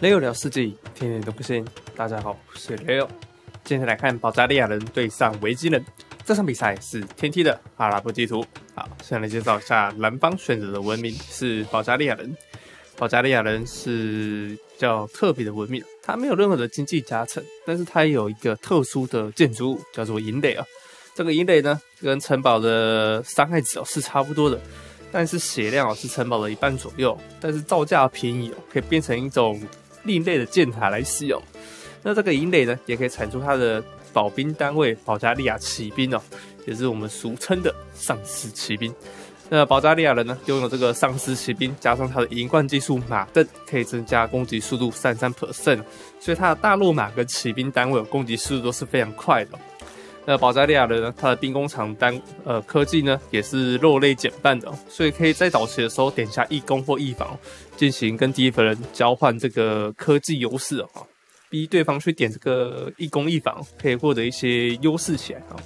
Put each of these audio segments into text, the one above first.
Leo 聊世界，天天都不信。大家好，我是 Leo。今天来看保加利亚人对上维京人，这场比赛是天梯的阿拉伯地图。好，先来介绍一下蓝方选择的文明是保加利亚人。保加利亚人是比较特别的文明，它没有任何的经济加成，但是它有一个特殊的建筑物，叫做营垒啊。这个营垒呢，跟城堡的伤害值哦是差不多的。但是血量哦是城堡的一半左右，但是造价便宜哦，可以变成一种另类的箭塔来使用。那这个营垒呢，也可以产出它的保兵单位保加利亚骑兵哦，也是我们俗称的丧尸骑兵。那保加利亚人呢，拥有这个丧尸骑兵，加上它的银冠技术马镫，可以增加攻击速度三三 percent，所以它的大陆马跟骑兵单位攻击速度都是非常快的。那保加利亚人呢？他的兵工厂单呃科技呢也是肉类减半的，所以可以在早期的时候点下义工或一防，进行跟第一人交换这个科技优势啊，逼对方去点这个一攻一防，可以获得一些优势起来啊。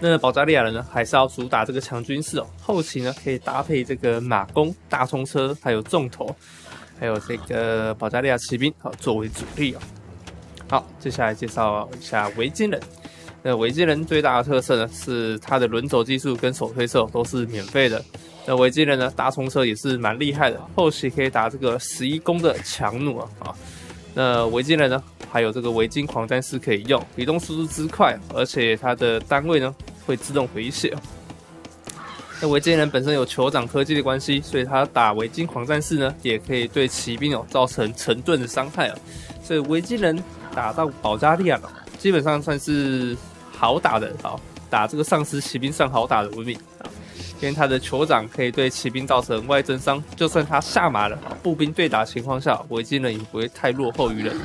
那保加利亚人呢，还是要主打这个强军事哦，后期呢可以搭配这个马弓、大冲车，还有重头，还有这个保加利亚骑兵好作为主力哦。好，接下来介绍一下维京人。那维京人最大的特色呢，是它的轮轴技术跟手推车都是免费的。那维京人呢，搭冲车也是蛮厉害的，后期可以打这个十一攻的强弩啊啊。那维京人呢，还有这个维京狂战士可以用，移动速度之快，而且它的单位呢会自动回血。那维京人本身有酋长科技的关系，所以他打维京狂战士呢，也可以对骑兵哦造成成吨的伤害啊。所以维京人。打到保加利亚了，基本上算是好打的，啊打这个丧尸骑兵算好打的文明啊，因为他的酋长可以对骑兵造成外增伤，就算他下马了，步兵对打情况下，维京人也不会太落后于人。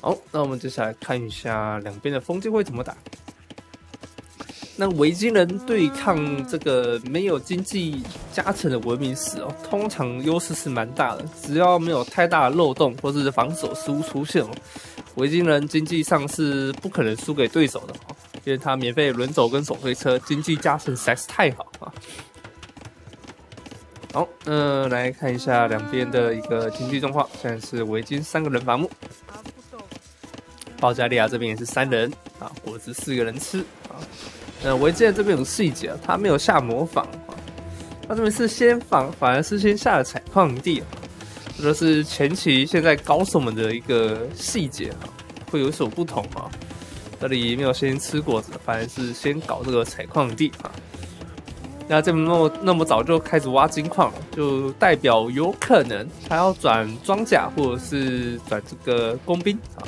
好，那我们接下来看一下两边的风机会怎么打。那维京人对抗这个没有经济加成的文明时哦，通常优势是蛮大的。只要没有太大的漏洞或是防守失误出现哦，维京人经济上是不可能输给对手的哦，因为他免费轮走跟手推车，经济加成实在是太好啊。好，那来看一下两边的一个经济状况。现在是维京三个人伐木，保加利亚这边也是三人啊，果子四个人吃啊。呃，维京人这边有个细节啊，他没有下模仿，他这边是先仿，反而是先下了采矿地，这就是前期现在高手们的一个细节啊，会有所不同啊。这里没有先吃果子，反而是先搞这个采矿地啊。那这么那么那么早就开始挖金矿，就代表有可能他要转装甲或者是转这个工兵啊。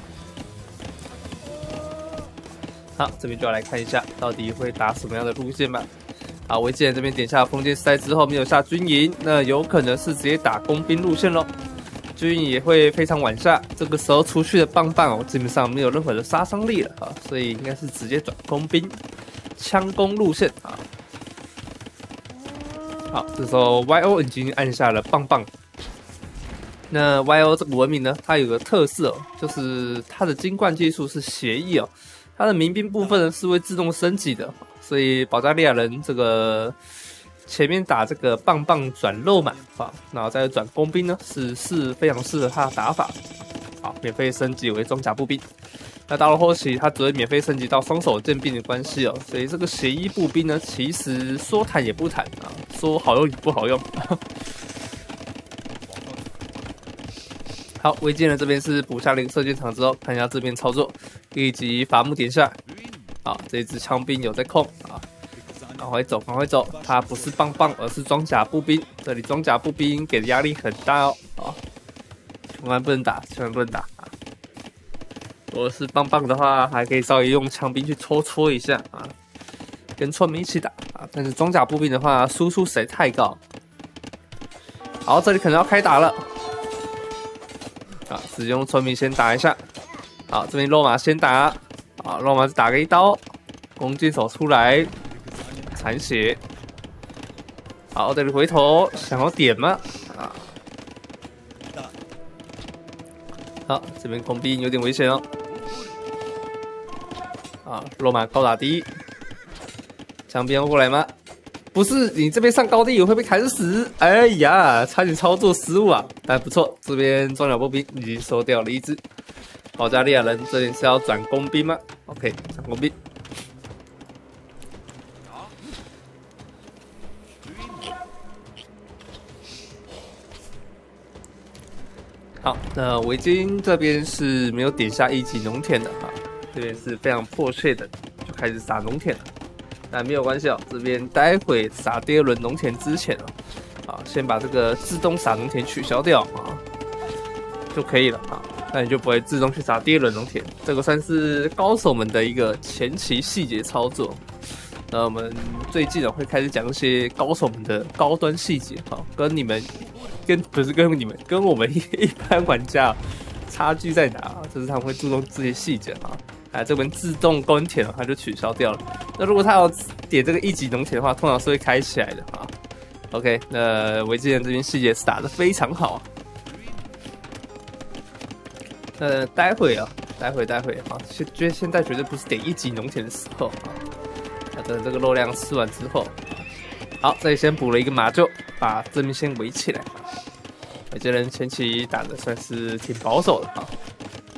好，这边就要来看一下，到底会打什么样的路线吧。好，维京这边点下封建赛之后，没有下军营，那有可能是直接打工兵路线喽。军营也会非常晚下，这个时候出去的棒棒哦，基本上没有任何的杀伤力了啊，所以应该是直接转工兵枪攻路线啊。好，这时候 Y O 已经按下了棒棒。那 Y O 这个文明呢，它有个特色哦，就是它的金冠技术是协议哦。它的民兵部分呢是会自动升级的，所以保加利亚人这个前面打这个棒棒转肉满啊，然后再转工兵呢是是非常适合他的打法。好，免费升级为装甲步兵。那到了后期，它只会免费升级到双手剑兵的关系哦，所以这个协议步兵呢，其实说坦也不坦啊，说好用也不好用。好，维京人这边是补下了一个射箭场之后，看一下这边操作，立即伐木点下。好，这支枪兵有在控啊，赶快走，赶快走，他不是棒棒，而是装甲步兵。这里装甲步兵给的压力很大哦，啊，千万不能打，千万不能打啊！如果是棒棒的话，还可以稍微用枪兵去戳戳一下啊，跟村民一起打啊。但是装甲步兵的话，输出实在太高。好，这里可能要开打了。啊，直接用村民先打一下。好，这边落马先打。好，落马再打个一刀，弓箭手出来，残血。好，这里回头想要点吗？啊，好，这边弓兵有点危险哦。啊，落马高打低，枪兵要过来吗？不是你这边上高地也会被砍死。哎呀，差点操作失误啊！哎不错，这边装甲步兵已经收掉了一只。保加利亚人这里是要转工兵吗？OK，转工兵。好，那围巾这边是没有点下一级农田的啊，这边是非常迫切的，就开始撒农田了。但没有关系哦，这边待会撒第二轮农田之前哦，啊，先把这个自动撒农田取消掉啊，就可以了啊，那你就不会自动去撒第二轮农田。这个算是高手们的一个前期细节操作。那我们最近呢会开始讲一些高手们的高端细节啊，跟你们。跟不是跟你们跟我们一 一般玩家差距在哪？就是他们会注重这些细节啊。哎，这边自动耕田它就取消掉了。那如果他要点这个一级农田的话，通常是会开起来的啊。OK，那维基人这边细节是打的非常好。啊呃，待会啊，待会待会啊，现觉现在绝对不是点一级农田的时候啊。等这个肉量吃完之后，好，这里先补了一个马厩，把这边先围起来。有些人前期打的算是挺保守的啊，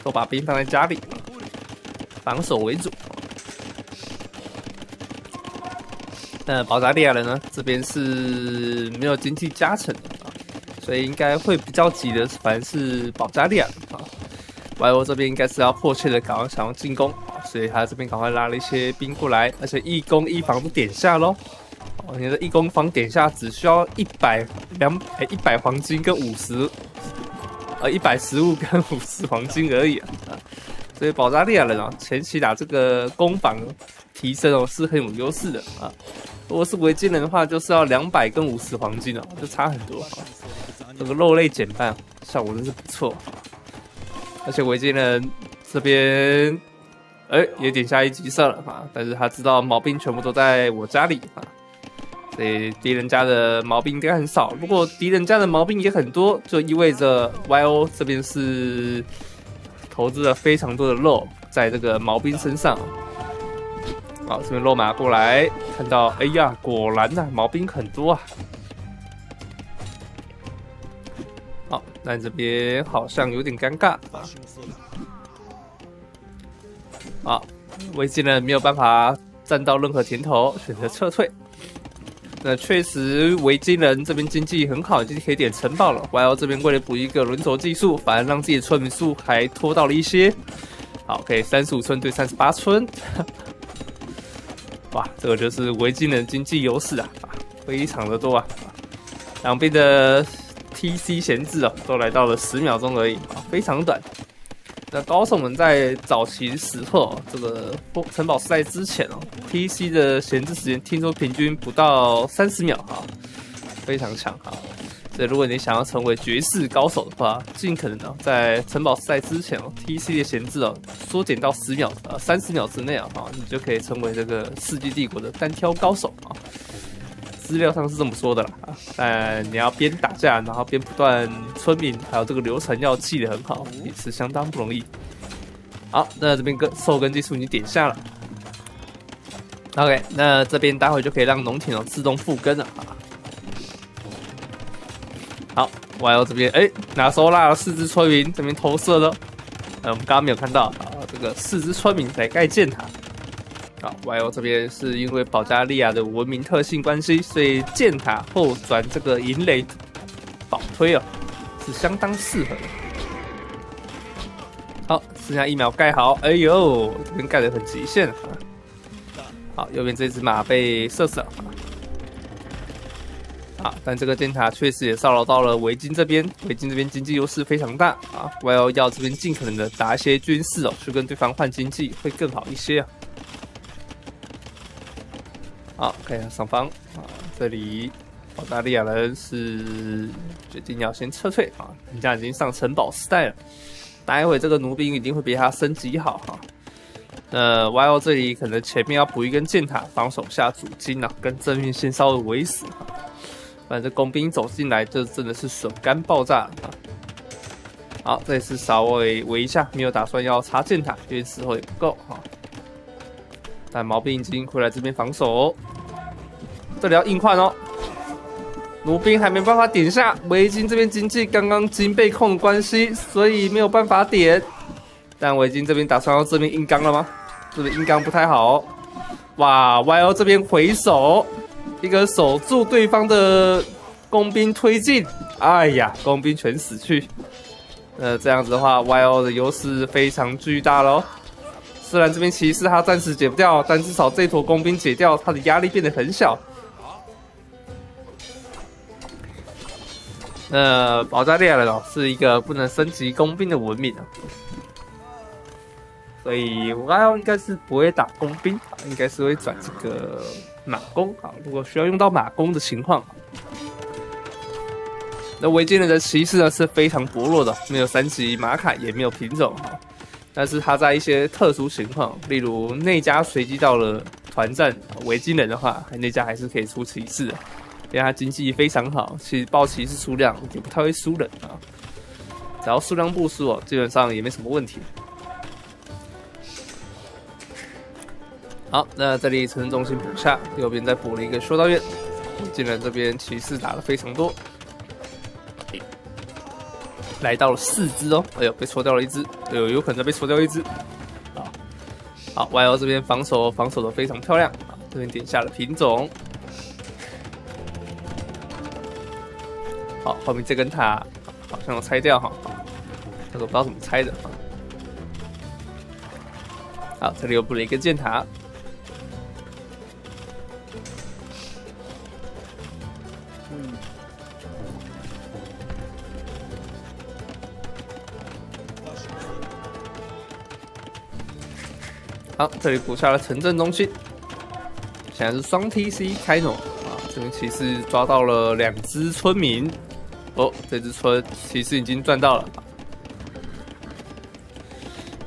都把兵放在家里，防守为主。那保加利亚人呢？这边是没有经济加成的啊，所以应该会比较急的，反正是保加利亚啊。YO 这边应该是要迫切的赶快想要进攻，所以他这边赶快拉了一些兵过来，而且一攻一防都点下喽。你的一攻防点下只需要一百两哎一百黄金跟五十呃一百食物跟五十黄金而已，所以保加利亚人啊前期打这个攻防提升哦是很有优势的啊，如果是维京人的话就是要两百跟五十黄金哦，就差很多，这个肉类减半效果真是不错，而且维京人这边哎也点下一级色了啊，但是他知道毛病全部都在我家里啊。所以敌人家的毛病应该很少，如果敌人家的毛病也很多，就意味着 YO 这边是投资了非常多的肉在这个毛兵身上。好，这边落马过来，看到，哎呀，果然呐，毛兵很多啊。好，那这边好像有点尴尬啊。好，危机呢没有办法占到任何甜头，选择撤退。那确实，维京人这边经济很好，已经可以点城堡了。YO 这边为了补一个轮轴技术，反而让自己的村民数还拖到了一些。好，可以三十五村对三十八村。哇，这个就是维京人经济优势啊，非常的多啊。两边的 TC 闲置哦，都来到了十秒钟而已啊，非常短。那高手们在早期时候，这个城堡赛之前哦，PC 的闲置时间听说平均不到三十秒哈，非常强哈。所以如果你想要成为绝世高手的话，尽可能的在城堡赛之前哦，PC 的闲置哦缩减到十秒呃三十秒之内啊，哈，你就可以成为这个世纪帝国的单挑高手。资料上是这么说的啦，但你要边打架，然后边不断村民，还有这个流程要记得很好，也是相当不容易。好，那这边根受根技术已经点下了。OK，那这边待会就可以让农田哦自动复耕了啊。好，YO 这边哎，哪收拉了四只村民这边投射了，呃，我们刚刚没有看到啊，这个四只村民在盖箭塔。啊，YO 这边是因为保加利亚的文明特性关系，所以箭塔后转这个银雷保推哦，是相当适合的。好，剩下一秒盖好，哎呦，这边盖的很极限啊。好，右边这只马被射死了。啊，但这个箭塔确实也骚扰到了维京这边，维京这边经济优势非常大啊。YO 要这边尽可能的打一些军事哦，去跟对方换经济会更好一些啊。好，看一下上方啊，这里澳大利亚人是决定要先撤退啊，人家已经上城堡时代了，待会这个弩兵一定会比他升级好哈。呃，YO 这里可能前面要补一根箭塔，防守下主金啊，跟正面先稍微围死哈。反正工兵走进来，这真的是笋干爆炸啊。好，这次稍微围一下，没有打算要插箭塔，因为时候也不够哈。但毛兵已经回来这边防守。这里要硬换哦。卢兵还没办法点下，围巾这边经济刚刚金被控的关系，所以没有办法点。但围巾这边打算要这边硬刚了吗？这边硬刚不太好。哇，YO 这边回手，一个守住对方的工兵推进。哎呀，工兵全死去。呃，这样子的话，YO 的优势非常巨大喽。虽然这边骑士他暂时解不掉，但至少这坨工兵解掉，他的压力变得很小。呃，保加利亚人哦，是一个不能升级工兵的文明啊，所以 YO 应该是不会打工兵，应该是会转这个马弓啊。如果需要用到马弓的情况，那维京人的骑士呢是非常薄弱的，没有三级马卡，也没有品种哈。但是他在一些特殊情况，例如内家随机到了团战维京人的话，内家还是可以出骑士的。因为他经济非常好，其实报骑士数量也不太会输人啊，只要数量不输哦，基本上也没什么问题。好，那这里城镇中心补下，右边再补了一个修道院。进来这边骑士打的非常多，来到了四只哦，哎呦被戳掉了一只，哎呦有可能再被戳掉一只。好，好，YO 这边防守防守的非常漂亮啊，这边点下了品种。好，后面这根塔好像要拆掉哈，这个不知道怎么拆的。好，这里又补了一个箭塔。好，这里补下了城镇中心，现在是双 TC 开诺啊，这边骑士抓到了两只村民。哦，这只村其实已经赚到了。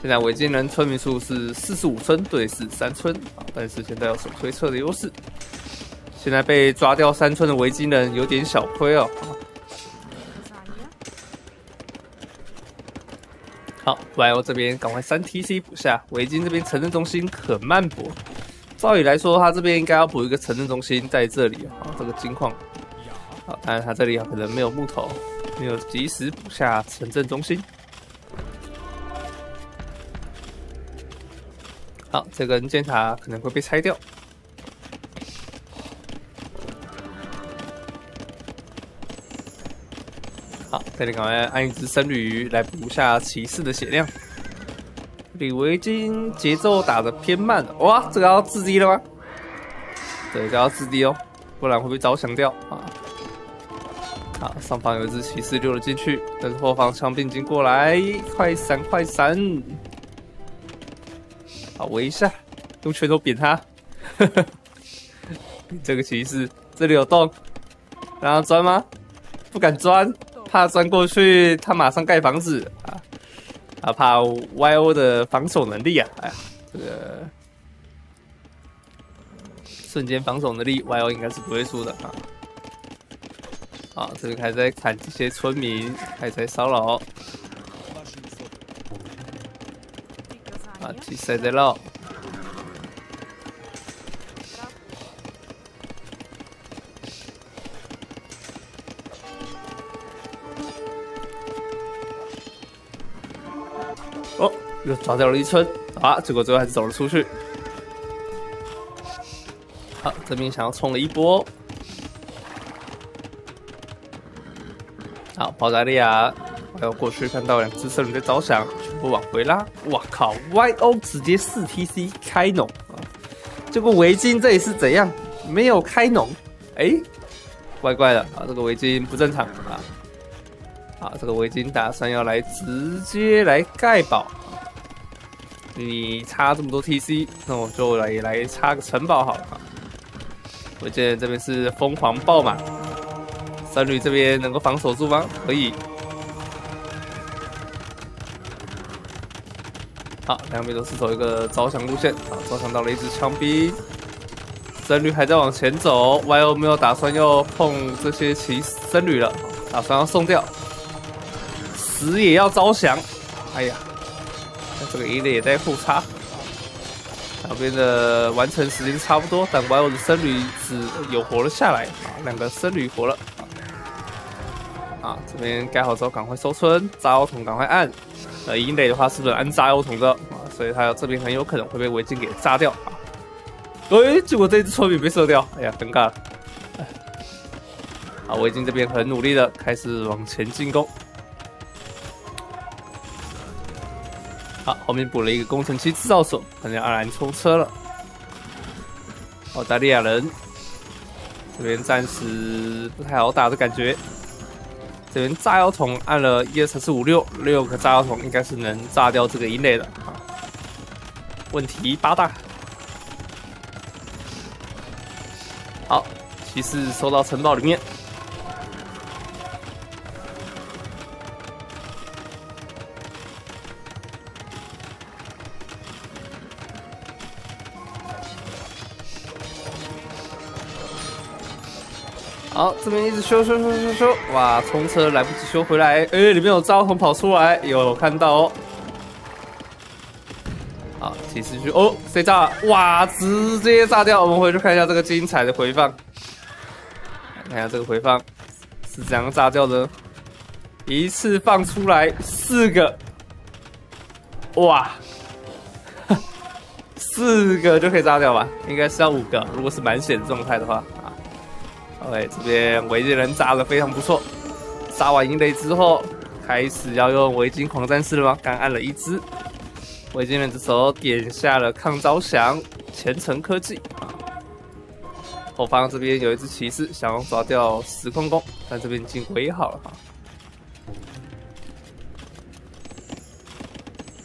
现在维京人村民数是四十五村对四三村啊，但是现在有手推车的优势。现在被抓掉三村的维京人有点小亏哦。好，YO 这边赶快三 TC 补下，维京这边城镇中心很慢补。照理来说，他这边应该要补一个城镇中心在这里啊，这个金矿。好，但是他这里可能没有木头，没有及时补下城镇中心。好，这根箭塔可能会被拆掉。这里赶快按一只僧侣来补下骑士的血量。李维金节奏打的偏慢，哇，这个要自低了吗？对，这要自低哦，不然会被招降掉啊。好，上方有一只骑士溜了进去，但是后方枪兵已经过来，快闪快闪！好，围一下，用拳头扁他。这个骑士这里有洞，让他钻吗？不敢钻，怕钻过去他马上盖房子啊！啊，怕 YO 的防守能力啊！哎呀，这个瞬间防守能力，YO 应该是不会输的啊！啊，这边还在砍这些村民，还在骚扰。啊，骑士在绕。又抓掉了一村，啊，结果最后还是走了出去。好，这边想要冲了一波。好，保加利亚，还要过去看到两只圣人在着想，全部往回拉。哇靠！YO 直接四 TC 开农啊！这个围巾这里是怎样？没有开农？哎，怪怪的啊！这个围巾不正常啊！啊，这个围巾打算要来直接来盖堡。你差这么多 TC，那我就来来插个城堡好了。我见这边是疯狂爆满。三旅这边能够防守住吗？可以。好，两边都是走一个招降路线。好，招降到了一支枪兵。僧侣还在往前走，YO 没有打算要碰这些骑僧侣了，打算要送掉。死也要招降。哎呀，那这个一类也在互插。两边的完成时间差不多，但 YO 的僧侣只有活了下来啊，两个僧侣活了啊。这边盖好之后赶快收村，炸药桶赶快按。呃，银磊的话是不是按炸药桶的啊？所以他这边很有可能会被围巾给炸掉啊。哎，结果这只村民被射掉，哎呀，尴尬了。啊，围巾这边很努力的开始往前进攻。好，后面补了一个工程机制造所，可能要来冲车了。澳大利亚人这边暂时不太好打的感觉。这边炸药桶按了一二三四五六六个炸药桶，应该是能炸掉这个一类的。问题八大。好，骑士收到城堡里面。好，这边一直修修修修修，哇，冲车来不及修回来，哎，里面有招筒跑出来，有看到哦。好，骑士去哦，谁炸？哇，直接炸掉！我们回去看一下这个精彩的回放，看一下这个回放是怎样炸掉的。一次放出来四个，哇，四个就可以炸掉吧？应该是要五个，如果是满血的状态的话。OK，这边围巾人炸的非常不错。杀完银雷之后，开始要用围巾狂战士了吗？刚按了一只，围巾人这时候点下了抗招降前程科技啊。后方这边有一只骑士想要抓掉时空弓，但这边已经围好了哈。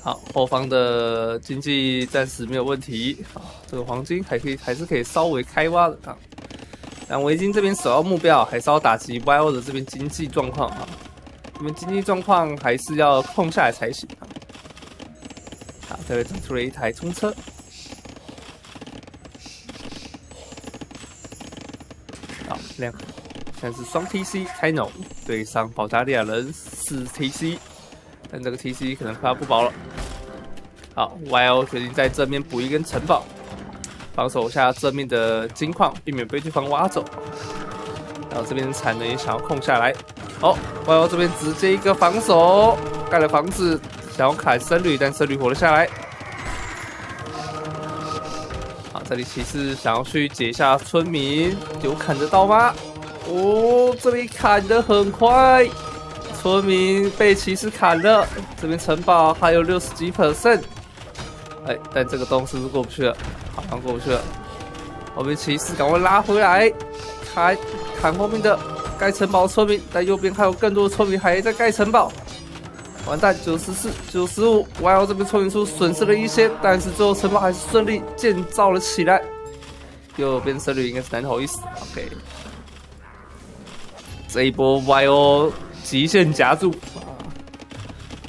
好，后方的经济暂时没有问题啊，这个黄金还可以，还是可以稍微开挖的啊。但围巾这边首要目标还是要打击 YO 的这边经济状况啊，这边经济状况还是要控下来才行啊。好，这边整出了一台冲车。好，亮，现在是双 TC 开农对上保加利亚人四 TC，但这个 TC 可能快要不保了。好，YO 决定在这边补一根城堡。防守一下正面的金矿，避免被对方挖走。然后这边产能也想要控下来。哦，YO 这边直接一个防守，盖了房子，想要砍僧侣，但僧侣活了下来。好，这里骑士想要去解一下村民，有砍得到吗？哦，这里砍得很快，村民被骑士砍了。这边城堡还有六十几 percent。哎，但这个洞是不是过不去了？好像过去了。后面骑士赶快拉回来，砍砍后面的盖城堡村民。但右边还有更多的村民还在盖城堡。完蛋，九十四、九十五，YO 这边村民数损失了一些，但是最后城堡还是顺利建造了起来。右边胜率应该是难逃一死。OK，这一波 YO 极限夹住，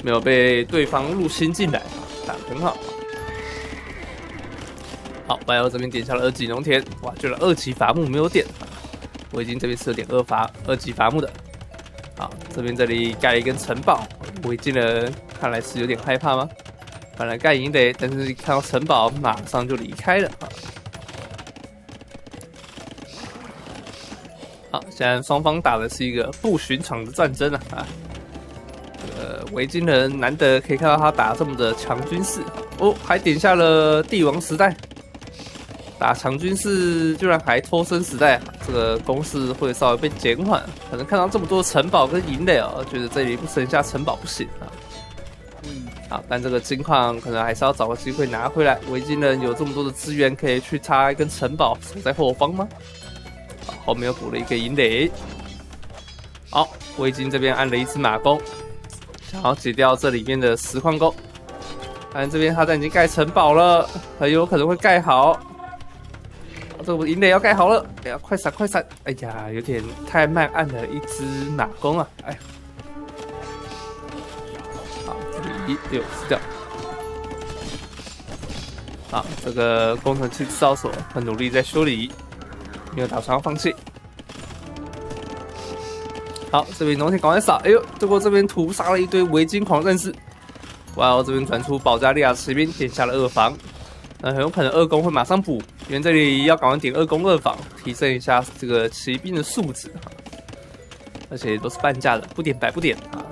没有被对方入侵进来，打得很好。好，白欧这边点下了二级农田，哇，居然二级伐木没有点，我已经这边设点二伐二级伐木的。好，这边这里盖了一根城堡，围巾人看来是有点害怕吗？本来盖营垒，但是看到城堡马上就离开了。好，现在双方打的是一个不寻常的战争啊！啊，这个围巾人难得可以看到他打这么的强军事哦，还点下了帝王时代。打强军是居然还脱身时代，这个攻势会稍微被减缓。可能看到这么多城堡跟营垒哦，觉得这里不省下城堡不行啊。嗯，好，但这个金矿可能还是要找个机会拿回来。维京人有这么多的资源，可以去插一根城堡守在后方吗？好，后面又补了一个营垒。好，维京这边按了一只马弓，想要解掉这里面的石矿工。但这边他在已经盖城堡了，很有可能会盖好。这不营垒要盖好了，哎呀，快闪快闪！哎呀，有点太慢，按了一只马弓啊！哎，好，这里一六死掉。好，这个工程器制造所很努力在修理，没有打算放弃。好，这边农田赶快撒！哎呦，结果这边屠杀了一堆围巾狂战士。哇哦，这边传出保加利亚骑兵点下了二防。那很有可能二宫会马上补，因为这里要赶快点二攻二防，提升一下这个骑兵的素质而且都是半价的，不点白不点啊。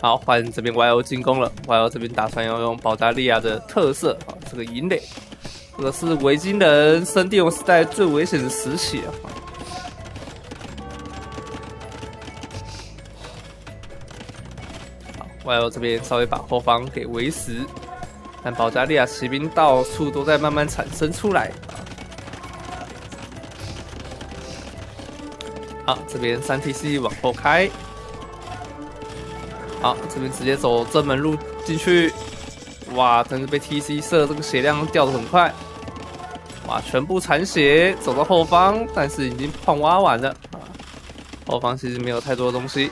好，换这边 YO 进攻了，YO 这边打算要用保加利亚的特色啊，这个银垒，这个是维京人升帝王时代最危险的时期啊。好，YO 这边稍微把后方给围死，但保加利亚骑兵到处都在慢慢产生出来好，这边三 TC 往后开。好，这边直接走正门路进去，哇！真是被 T C 射，这个血量掉的很快，哇！全部残血，走到后方，但是已经矿挖完了啊。后方其实没有太多东西。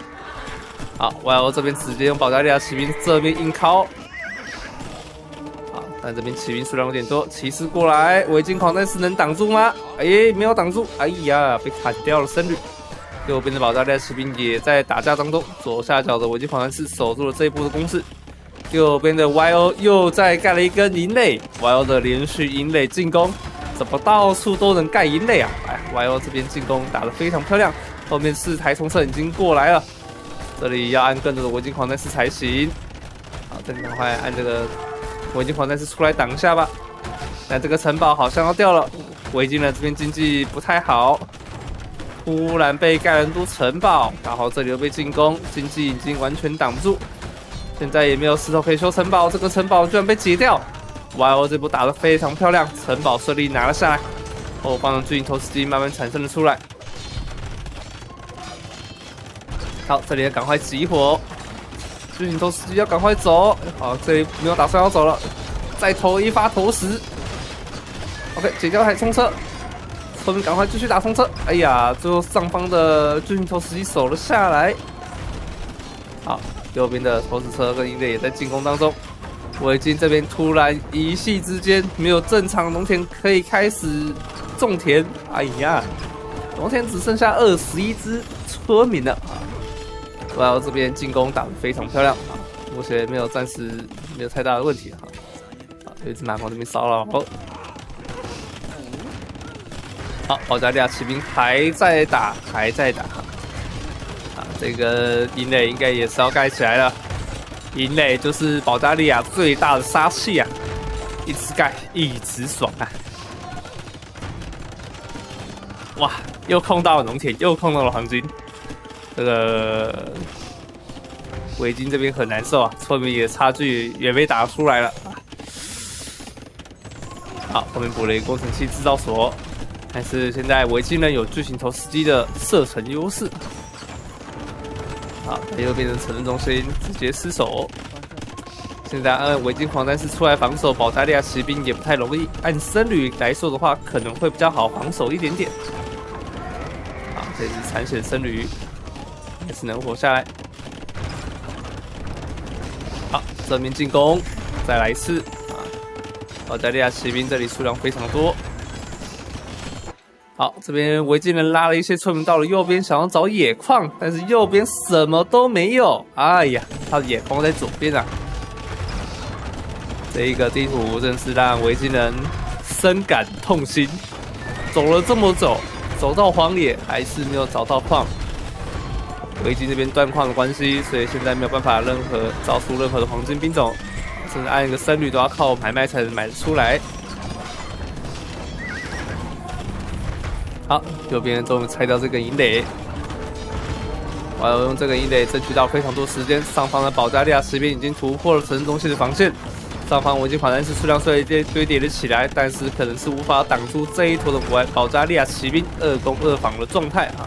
好，Y O 这边直接用保加利亚骑兵这边硬靠，好，但这边骑兵数量有点多，骑士过来，围巾狂战士能挡住吗？哎，没有挡住，哎呀，被砍掉了僧侣。右边的保加利亚骑兵也在打架当中，左下角的维基狂战士守住了这一步的攻势。右边的 YO 又在盖了一根银垒，YO 的连续银垒进攻，怎么到处都能盖银垒啊？哎，YO 这边进攻打得非常漂亮，后面四台冲车已经过来了，这里要按更多的维京狂战士才行。好，这里赶快按这个维京狂战士出来挡一下吧。但这个城堡好像要掉了，维京人这边经济不太好。突然被盖伦都城堡，然后这里又被进攻，经济已经完全挡不住。现在也没有石头可以修城堡，这个城堡居然被解掉。哇哦这波打得非常漂亮，城堡顺利拿了下来。后方的巨型投石机慢慢产生了出来。好，这里要赶快集火，巨型投石机要赶快走。好，这里没有打算要走了，再投一发投石。OK，解掉还冲车。我们赶快继续打冲车！哎呀，最后上方的巨型投石机守了下来。好，右边的投石车跟鹰猎也在进攻当中。我已经这边突然一夕之间没有正常农田可以开始种田。哎呀，农田只剩下二十一只村民了！然后这边进攻打得非常漂亮啊，目前没有暂时没有太大的问题哈。好，有一只马蜂这边骚扰。好，保加利亚骑兵还在打，还在打。啊，这个营垒应该也是要盖起来了。营垒就是保加利亚最大的杀器啊！一直盖，一直爽啊！哇，又控到了农田，又控到了黄金。这个围巾这边很难受啊，后面也差距也被打出来了。好，后面补了一个工程器制造所。但是现在维京呢有巨型投石机的射程优势，好，他又变成城镇中心，直接失守。现在按维京狂战士出来防守，保加利亚骑兵也不太容易。按僧侣来说的话，可能会比较好防守一点点。好，这是残血僧侣还是能活下来。好，正面进攻，再来一次啊！澳大利亚骑兵这里数量非常多。好，这边维京人拉了一些村民到了右边，想要找野矿，但是右边什么都没有。哎呀，他的野矿在左边啊！这一个地图真是让维京人深感痛心。走了这么久，走到荒野还是没有找到矿。维京这边断矿的关系，所以现在没有办法任何造出任何的黄金兵种，甚至按一个僧侣都要靠买卖才能买得出来。好，右边终于拆掉这个银垒，我要用这个银垒争取到非常多时间。上方的保加利亚骑兵已经突破了城中心的防线，上方我已经反战士数量虽然堆堆叠了起来，但是可能是无法挡住这一坨的保保加利亚骑兵二攻二防的状态啊。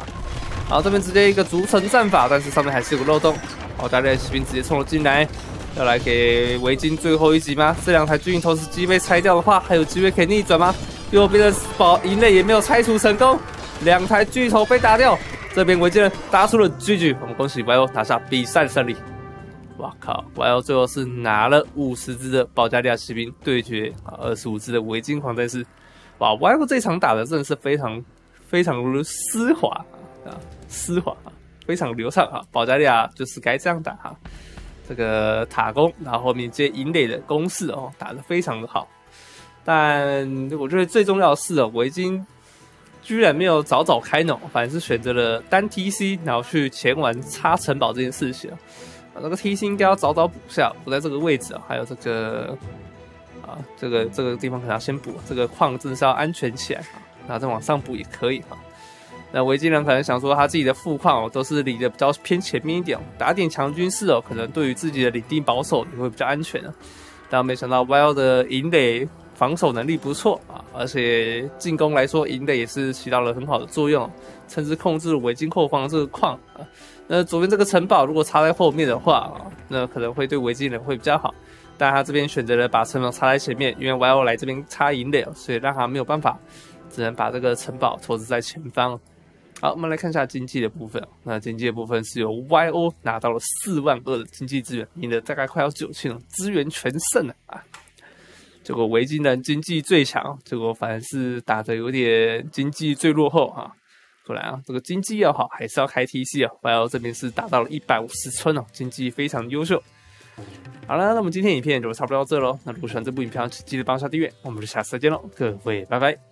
好，这边直接一个逐层战法，但是上面还是有个漏洞，保加利亚骑兵直接冲了进来，要来给维京最后一击吗？这两台巨型投石机被拆掉的话，还有机会可以逆转吗？右边的宝营内也没有拆除成功，两台巨头被打掉。这边维京人打出了 GG，我们恭喜 YO 拿下比赛胜利。哇靠，YO 最后是拿了五十只的保加利亚骑兵对决啊，二十五只的维京狂战士。哇，YO 这场打的真的是非常非常丝滑啊，丝滑，非常流畅啊。保加利亚就是该这样打哈。这个塔攻，然后后面接营垒的攻势哦，打得非常的好。但我觉得最重要的是哦，维京居然没有早早开脑，反而是选择了单 TC，然后去前玩插城堡这件事情啊，这个 TC 应该要早早补下，不在这个位置啊，还有这个啊，这个这个地方可能要先补，这个矿真的是要安全起来啊，然后再往上补也可以哈。那维京人可能想说，他自己的副矿哦，都是离得比较偏前面一点，打点强军事哦，可能对于自己的领地保守也会比较安全啊。但没想到 Wild 的营垒防守能力不错啊，而且进攻来说，营垒也是起到了很好的作用，甚至控制了维京后方这个矿啊。那左边这个城堡如果插在后面的话啊，那可能会对维京人会比较好。但他这边选择了把城堡插在前面，因为 Wild 来这边插营垒，所以让他没有办法，只能把这个城堡投资在前方。好，我们来看一下经济的部分。那经济的部分是由 YO 拿到了四万二的经济资源，赢得大概快要九千了，资源全胜了啊！结果维京人经济最强，结果反而是打的有点经济最落后哈。果然啊，这个经济要好，还是要开 TC 啊。YO 这边是达到了一百五十村哦，经济非常优秀。好了，那我们今天影片就差不多到这喽。那如果喜欢这部影片，请记得帮下订阅，我们就下次再见喽，各位拜拜。